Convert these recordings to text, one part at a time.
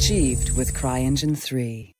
achieved with CryEngine 3.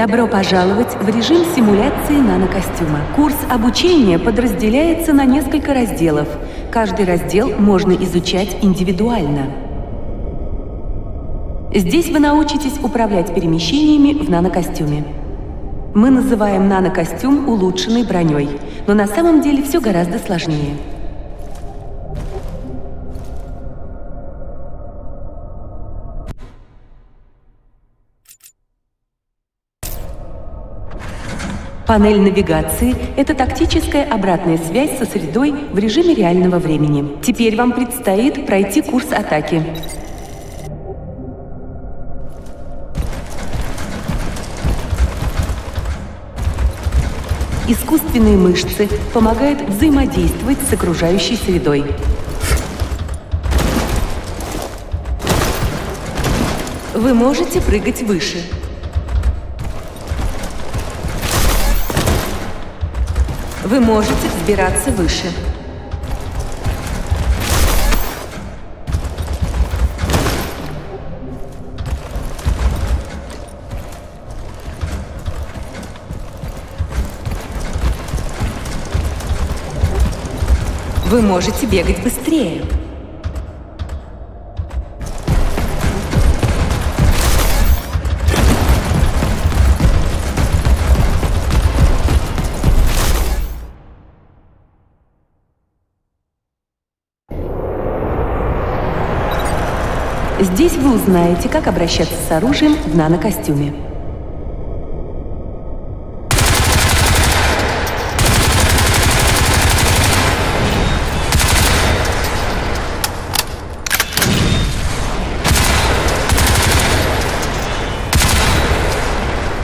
Добро пожаловать в режим симуляции нанокостюма. Курс обучения подразделяется на несколько разделов. Каждый раздел можно изучать индивидуально. Здесь вы научитесь управлять перемещениями в нанокостюме. Мы называем нанокостюм улучшенной броней, но на самом деле все гораздо сложнее. Панель навигации – это тактическая обратная связь со средой в режиме реального времени. Теперь вам предстоит пройти курс атаки. Искусственные мышцы помогают взаимодействовать с окружающей средой. Вы можете прыгать выше – Вы можете взбираться выше. Вы можете бегать быстрее. Здесь вы узнаете, как обращаться с оружием в нанокостюме.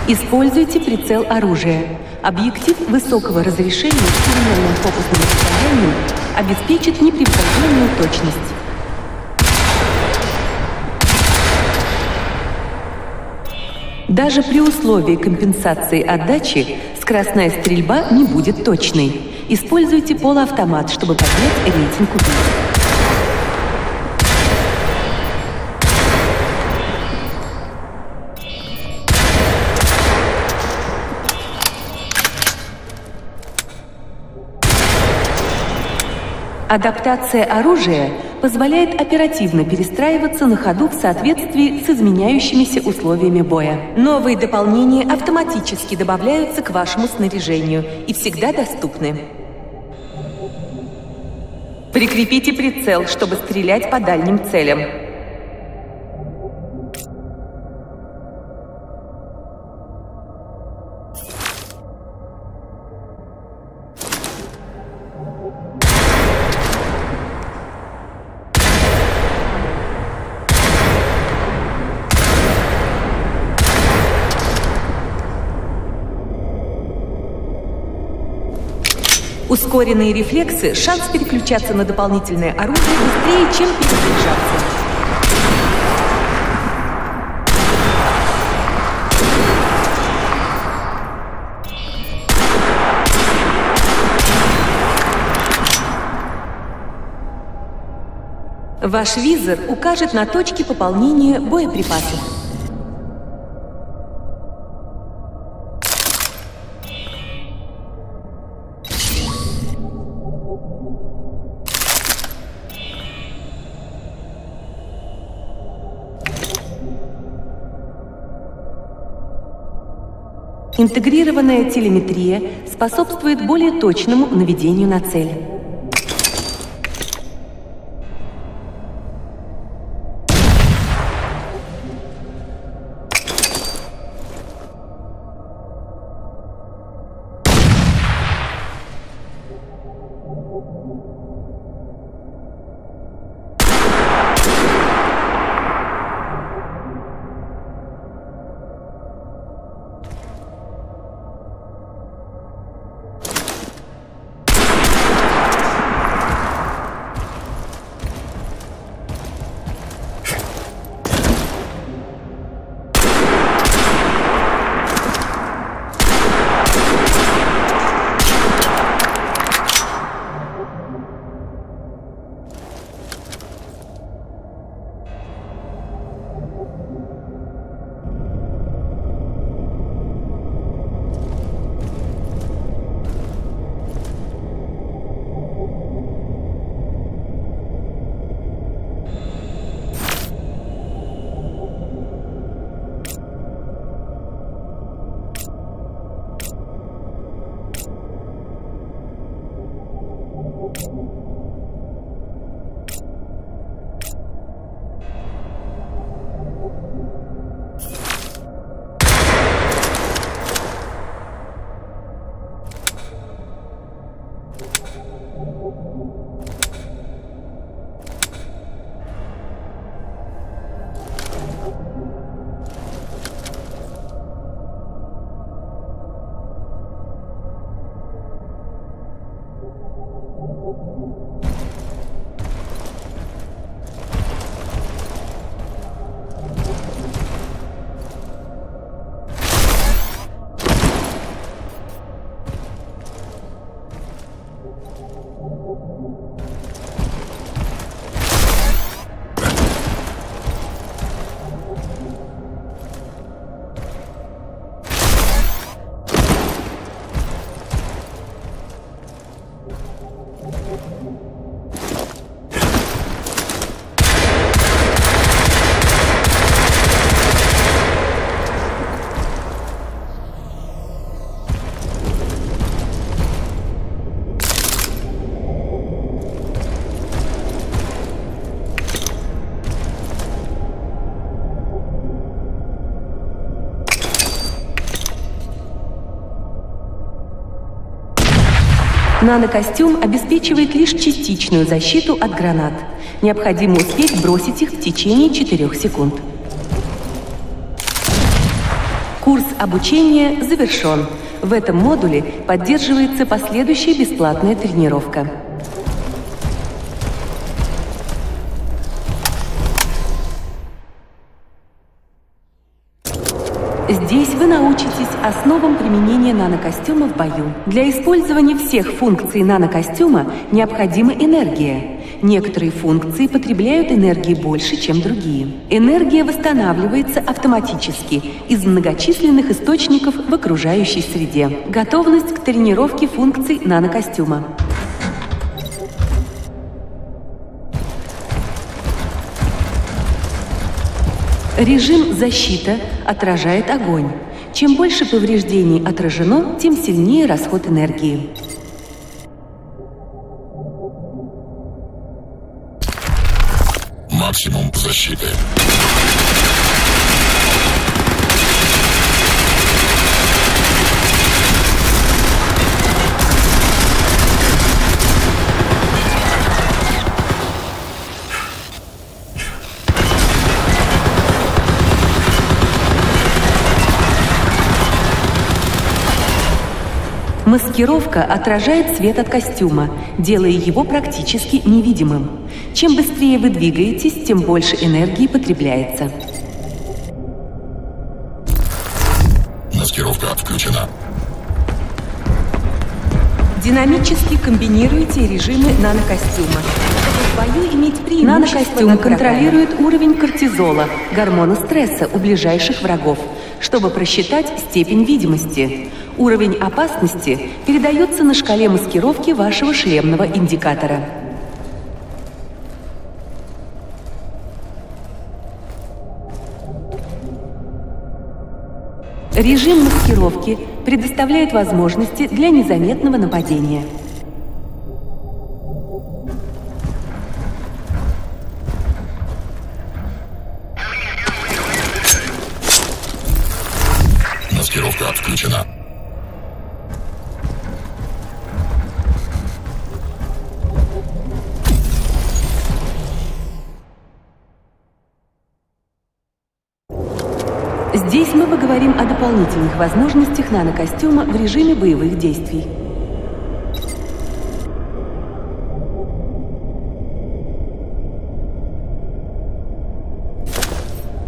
Используйте прицел оружия. Объектив высокого разрешения с фокусным расстоянием обеспечит непревзойденную точность. Даже при условии компенсации отдачи скоростная стрельба не будет точной. Используйте полуавтомат, чтобы поднять рейтинг убийц. Адаптация оружия позволяет оперативно перестраиваться на ходу в соответствии с изменяющимися условиями боя. Новые дополнения автоматически добавляются к вашему снаряжению и всегда доступны. Прикрепите прицел, чтобы стрелять по дальним целям. Ускоренные рефлексы – шанс переключаться на дополнительное оружие быстрее, чем перезаряжаться. Ваш визор укажет на точки пополнения боеприпасов. Интегрированная телеметрия способствует более точному наведению на цель. Нанокостюм обеспечивает лишь частичную защиту от гранат. Необходимо успеть бросить их в течение 4 секунд. Курс обучения завершен. В этом модуле поддерживается последующая бесплатная тренировка. Здесь вы научитесь основам применения нанокостюма в бою. Для использования всех функций нанокостюма необходима энергия. Некоторые функции потребляют энергии больше, чем другие. Энергия восстанавливается автоматически из многочисленных источников в окружающей среде. Готовность к тренировке функций нанокостюма. Режим «Защита» отражает огонь. Чем больше повреждений отражено, тем сильнее расход энергии. Максимум защиты. Маскировка отражает свет от костюма, делая его практически невидимым. Чем быстрее вы двигаетесь, тем больше энергии потребляется. Маскировка включена. Динамически комбинируйте режимы нанокостюма. В бою иметь преимущество Нанокостюм контролирует уровень кортизола, гормона стресса у ближайших врагов, чтобы просчитать степень видимости. Уровень опасности передается на шкале маскировки вашего шлемного индикатора. Режим маскировки предоставляет возможности для незаметного нападения. Дополнительных возможностях нанокостюма в режиме боевых действий.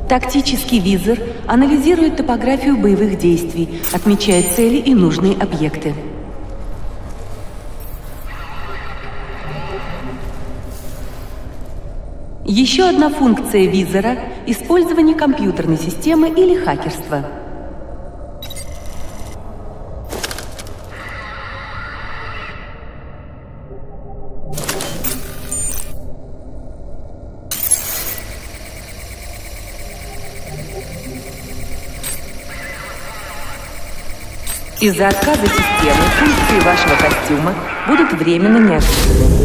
Тактический визор анализирует топографию боевых действий, отмечает цели и нужные объекты. Еще одна функция визора – использование компьютерной системы или хакерство. Из-за отказа системы функции вашего костюма будут временно неожиданны.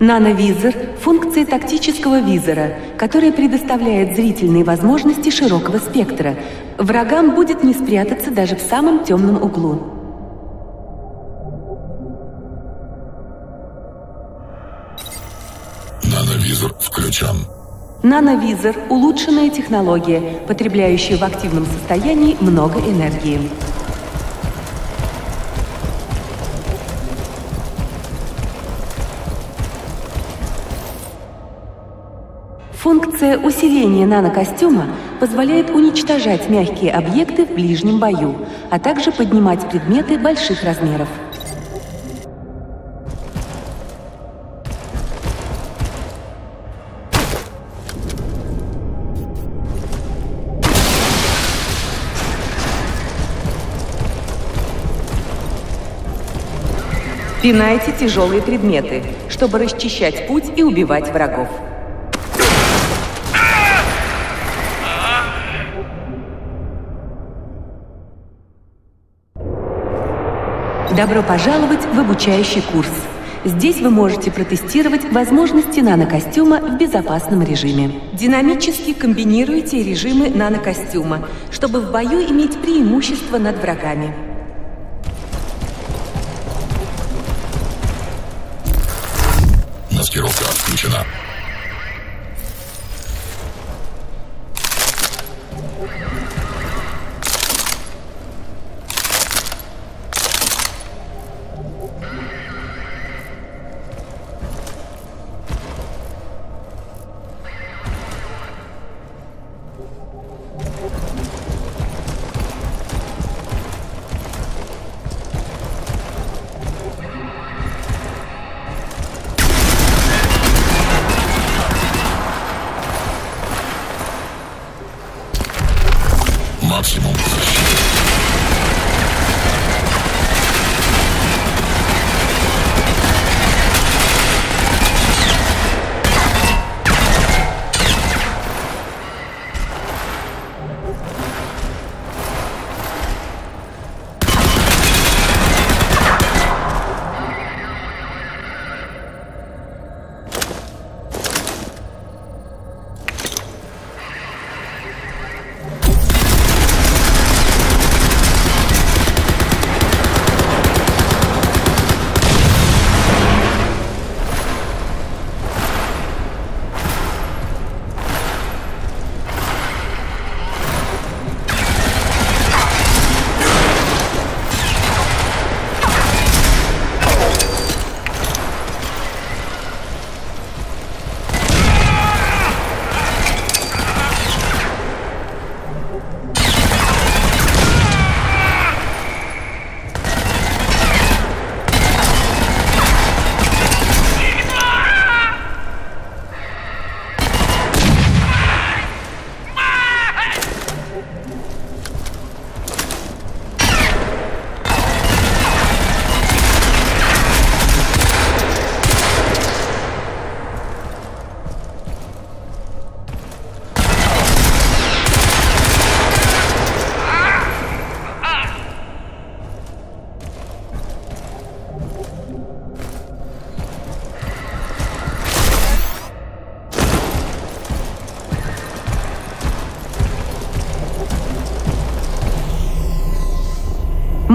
Нановизор – функция тактического визора, которая предоставляет зрительные возможности широкого спектра. Врагам будет не спрятаться даже в самом темном углу. Нановизор включен. Нановизор – улучшенная технология, потребляющая в активном состоянии много энергии. Функция усиления нанокостюма позволяет уничтожать мягкие объекты в ближнем бою, а также поднимать предметы больших размеров. Пинайте тяжелые предметы, чтобы расчищать путь и убивать врагов. Добро пожаловать в обучающий курс. Здесь вы можете протестировать возможности нанокостюма в безопасном режиме. Динамически комбинируйте режимы нанокостюма, чтобы в бою иметь преимущество над врагами. Маскировка отключена.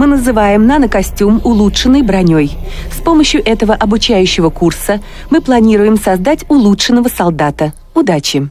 Мы называем нанокостюм улучшенной броней. С помощью этого обучающего курса мы планируем создать улучшенного солдата. Удачи!